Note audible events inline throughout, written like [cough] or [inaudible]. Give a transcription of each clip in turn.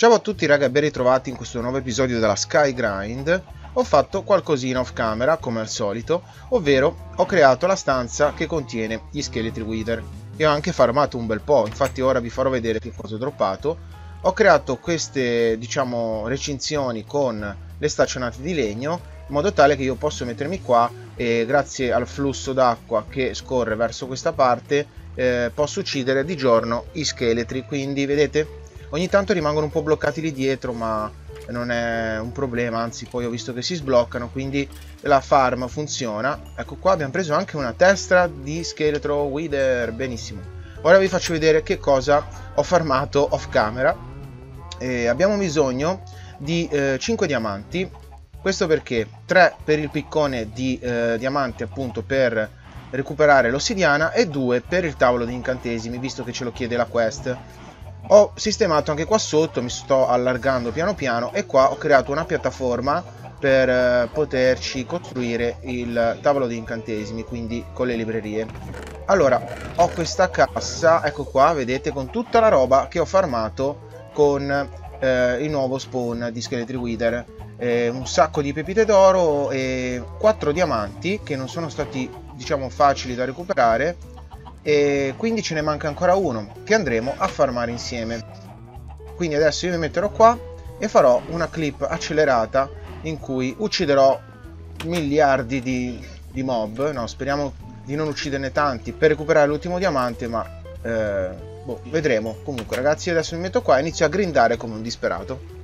Ciao a tutti raga e ben ritrovati in questo nuovo episodio della Sky Grind. Ho fatto qualcosina off camera come al solito, ovvero ho creato la stanza che contiene gli scheletri wither e ho anche farmato un bel po', infatti ora vi farò vedere che cosa ho droppato. Ho creato queste diciamo recinzioni con le staccionate di legno in modo tale che io posso mettermi qua e grazie al flusso d'acqua che scorre verso questa parte eh, posso uccidere di giorno i scheletri, quindi vedete Ogni tanto rimangono un po' bloccati lì dietro, ma non è un problema, anzi poi ho visto che si sbloccano, quindi la farm funziona. Ecco qua abbiamo preso anche una testa di scheletro wither, benissimo. Ora vi faccio vedere che cosa ho farmato off camera. E abbiamo bisogno di eh, 5 diamanti, questo perché 3 per il piccone di eh, diamanti appunto per recuperare l'ossidiana e 2 per il tavolo di incantesimi, visto che ce lo chiede la quest ho sistemato anche qua sotto mi sto allargando piano piano e qua ho creato una piattaforma per eh, poterci costruire il tavolo di incantesimi quindi con le librerie. Allora ho questa cassa ecco qua vedete con tutta la roba che ho farmato con eh, il nuovo spawn di scheletri wither. Eh, un sacco di pepite d'oro e quattro diamanti che non sono stati diciamo facili da recuperare e quindi ce ne manca ancora uno che andremo a farmare insieme. Quindi adesso io mi metterò qua e farò una clip accelerata in cui ucciderò miliardi di, di mob. No speriamo di non ucciderne tanti per recuperare l'ultimo diamante ma eh, boh, vedremo. Comunque ragazzi adesso mi metto qua e inizio a grindare come un disperato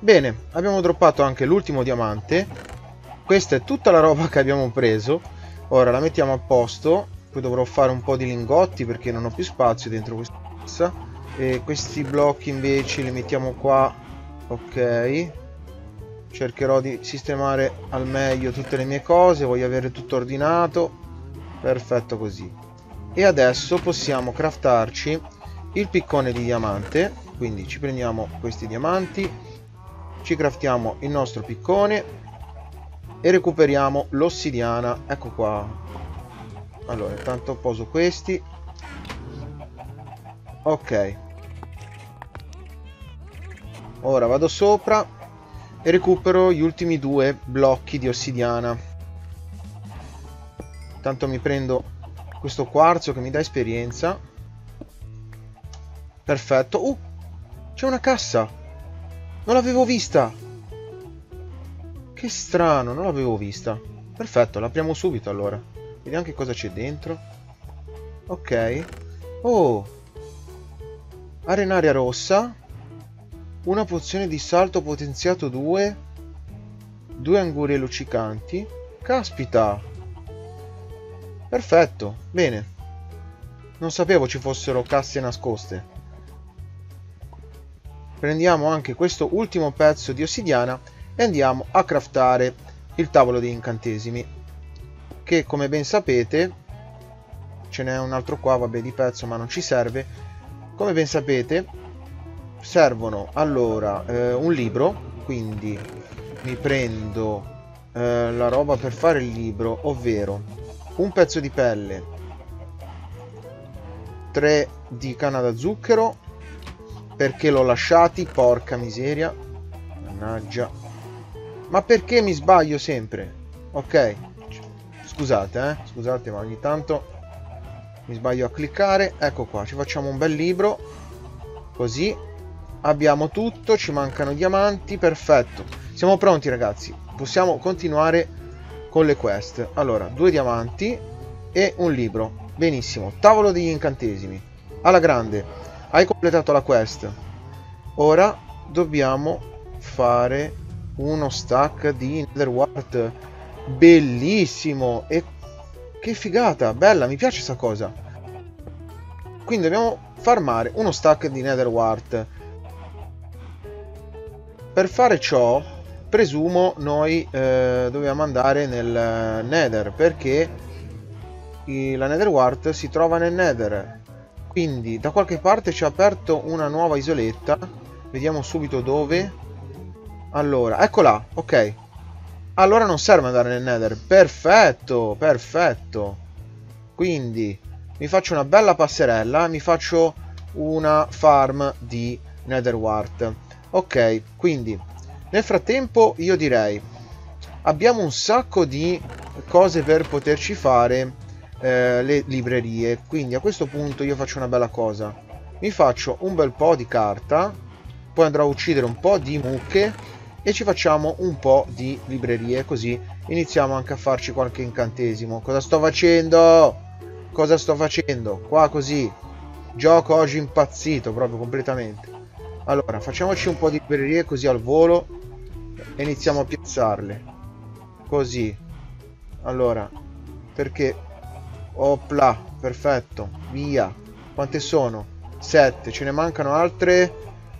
Bene, abbiamo droppato anche l'ultimo diamante. Questa è tutta la roba [laughs] che abbiamo preso. Ora la mettiamo a posto. Poi dovrò fare un po' di lingotti perché non ho più spazio dentro questa cassa. E questi blocchi invece li mettiamo qua. Ok. Cercherò di sistemare al meglio tutte le mie cose. Voglio avere tutto ordinato. Perfetto così. E adesso possiamo craftarci il piccone di diamante. Quindi ci prendiamo questi diamanti ci craftiamo il nostro piccone e recuperiamo l'ossidiana. Ecco qua. Allora intanto poso questi. Ok. Ora vado sopra e recupero gli ultimi due blocchi di ossidiana. Tanto mi prendo questo quarzo che mi dà esperienza. Perfetto. Uh c'è una cassa non l'avevo vista! Che strano, non l'avevo vista. Perfetto, l'apriamo subito allora. Vediamo che cosa c'è dentro. Ok. Oh! Arenaria rossa. Una pozione di salto potenziato 2. Due angurie luccicanti. Caspita! Perfetto, bene. Non sapevo ci fossero casse nascoste prendiamo anche questo ultimo pezzo di ossidiana e andiamo a craftare il tavolo di incantesimi che come ben sapete ce n'è un altro qua vabbè di pezzo ma non ci serve. Come ben sapete servono allora eh, un libro quindi mi prendo eh, la roba per fare il libro ovvero un pezzo di pelle 3 di canna da zucchero perché l'ho lasciati? Porca miseria. Mannaggia. Ma perché mi sbaglio sempre? Ok. Scusate, eh. Scusate, ma ogni tanto mi sbaglio a cliccare. Ecco qua, ci facciamo un bel libro. Così. abbiamo tutto, ci mancano diamanti, perfetto. Siamo pronti ragazzi, possiamo continuare con le quest. Allora, due diamanti e un libro. Benissimo, tavolo degli incantesimi. Alla grande, hai completato la quest. Ora dobbiamo fare uno stack di Netherwart. Bellissimo! E che figata, bella, mi piace questa cosa. Quindi dobbiamo farmare uno stack di Netherwart. Per fare ciò, presumo noi eh, dobbiamo andare nel Nether, perché la Netherwart si trova nel Nether. Quindi da qualche parte ci ha aperto una nuova isoletta. Vediamo subito dove. Allora, eccola, ok. Allora non serve andare nel Nether. Perfetto, perfetto. Quindi mi faccio una bella passerella, mi faccio una farm di Netherwart. Ok, quindi nel frattempo io direi abbiamo un sacco di cose per poterci fare eh, le librerie, quindi a questo punto io faccio una bella cosa. Mi faccio un bel po' di carta, poi andrò a uccidere un po' di mucche e ci facciamo un po' di librerie, così iniziamo anche a farci qualche incantesimo. Cosa sto facendo? Cosa sto facendo? Qua così. Gioco oggi impazzito proprio completamente. Allora, facciamoci un po' di librerie così al volo e iniziamo a piazzarle. Così. Allora, perché... Opla, perfetto. Via. Quante sono? 7. Ce ne mancano altre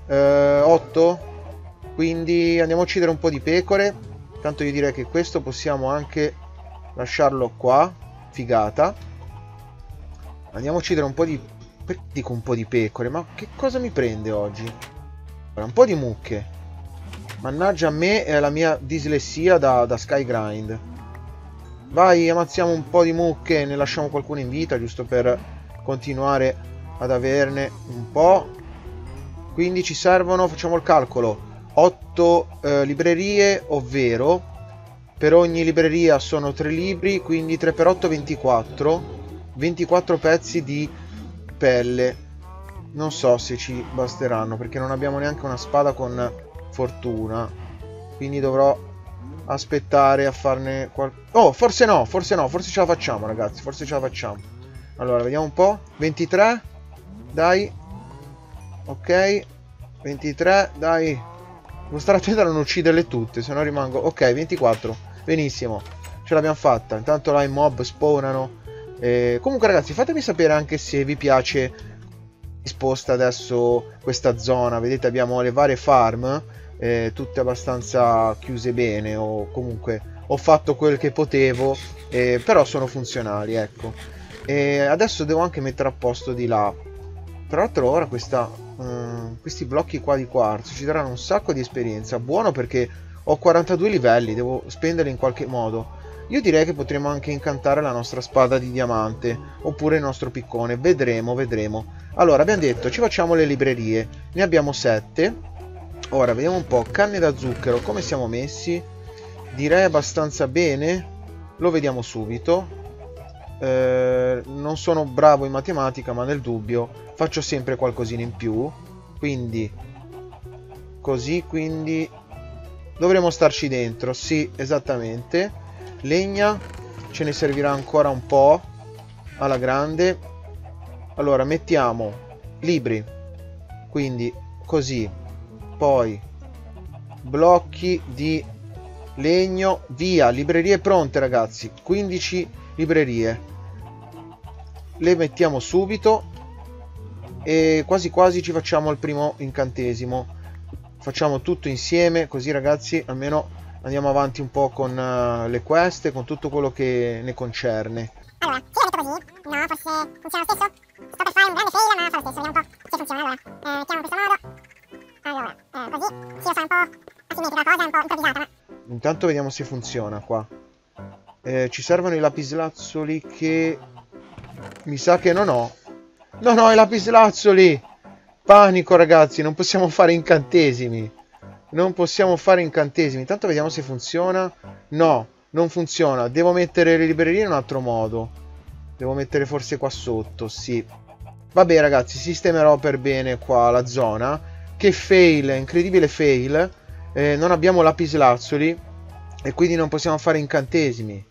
8. Eh, Quindi andiamo a uccidere un po' di pecore. Tanto io direi che questo possiamo anche lasciarlo qua. Figata. Andiamo a uccidere un po' di... Perché dico un po' di pecore? Ma che cosa mi prende oggi? Un po' di mucche. Mannaggia a me e alla mia dislessia da, da Skygrind. Vai, ammazziamo un po' di mucche, ne lasciamo qualcuno in vita, giusto per continuare ad averne un po'. Quindi ci servono, facciamo il calcolo, 8 eh, librerie, ovvero per ogni libreria sono 3 libri, quindi 3 per 8 24. 24 pezzi di pelle. Non so se ci basteranno, perché non abbiamo neanche una spada con fortuna. Quindi dovrò aspettare a farne qualcosa. Oh, forse no, forse no, forse ce la facciamo, ragazzi. Forse ce la facciamo. Allora, vediamo un po'. 23. Dai. Ok. 23, dai. Devo stare attento a non ucciderle tutte, se no rimango... Ok, 24. Benissimo. Ce l'abbiamo fatta. Intanto là i mob spawnano. Eh, comunque ragazzi, fatemi sapere anche se vi piace disposta adesso questa zona. Vedete, abbiamo le varie farm eh, tutte abbastanza chiuse bene o comunque ho fatto quel che potevo eh, però sono funzionali ecco. E adesso devo anche mettere a posto di là. Tra l'altro ora questa, uh, questi blocchi qua di quarzo ci daranno un sacco di esperienza. Buono perché ho 42 livelli devo spenderli in qualche modo. Io direi che potremo anche incantare la nostra spada di diamante oppure il nostro piccone. Vedremo vedremo. Allora abbiamo detto ci facciamo le librerie. Ne abbiamo 7 Ora, vediamo un po'. Canne da zucchero, come siamo messi? Direi abbastanza bene. Lo vediamo subito. Eh, non sono bravo in matematica, ma nel dubbio faccio sempre qualcosina in più. Quindi, così, quindi... Dovremo starci dentro, sì, esattamente. Legna, ce ne servirà ancora un po' alla grande. Allora, mettiamo libri. Quindi, così poi blocchi di legno via librerie pronte ragazzi 15 librerie. Le mettiamo subito e quasi quasi ci facciamo il primo incantesimo. Facciamo tutto insieme così ragazzi almeno andiamo avanti un po' con uh, le quest con tutto quello che ne concerne. Allora, l'ho detto così, no, forse funziona lo stesso? Sto per fare un grande fail, ma fa lo stesso, vediamo un po' se funziona. Allora, eh, Intanto vediamo se funziona qua. Eh, ci servono i lapislazzoli che... Mi sa che non ho. Non ho i lapislazzoli! Panico, ragazzi, non possiamo fare incantesimi. Non possiamo fare incantesimi. Intanto vediamo se funziona. No, non funziona. Devo mettere le librerie in un altro modo. Devo mettere forse qua sotto, sì. Vabbè, ragazzi, sistemerò per bene qua la zona che fail, incredibile fail, eh, non abbiamo lapislazzuli e quindi non possiamo fare incantesimi.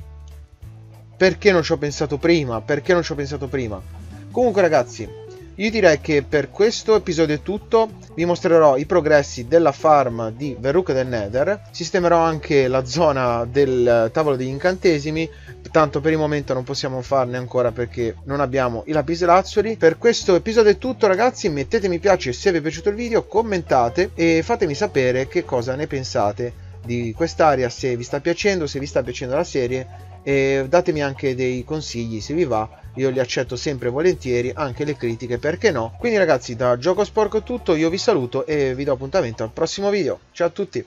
Perché non ci ho pensato prima? Perché non ci ho pensato prima? Comunque ragazzi, io direi che per questo episodio è tutto, vi mostrerò i progressi della farm di Verruca del Nether, sistemerò anche la zona del tavolo degli incantesimi, tanto per il momento non possiamo farne ancora perché non abbiamo i lapislazzoli. Per questo episodio è tutto ragazzi, mettete mi piace se vi è piaciuto il video, commentate e fatemi sapere che cosa ne pensate di quest'area, se vi sta piacendo, se vi sta piacendo la serie e datemi anche dei consigli se vi va io li accetto sempre volentieri anche le critiche perché no? Quindi ragazzi da gioco sporco è tutto io vi saluto e vi do appuntamento al prossimo video. Ciao a tutti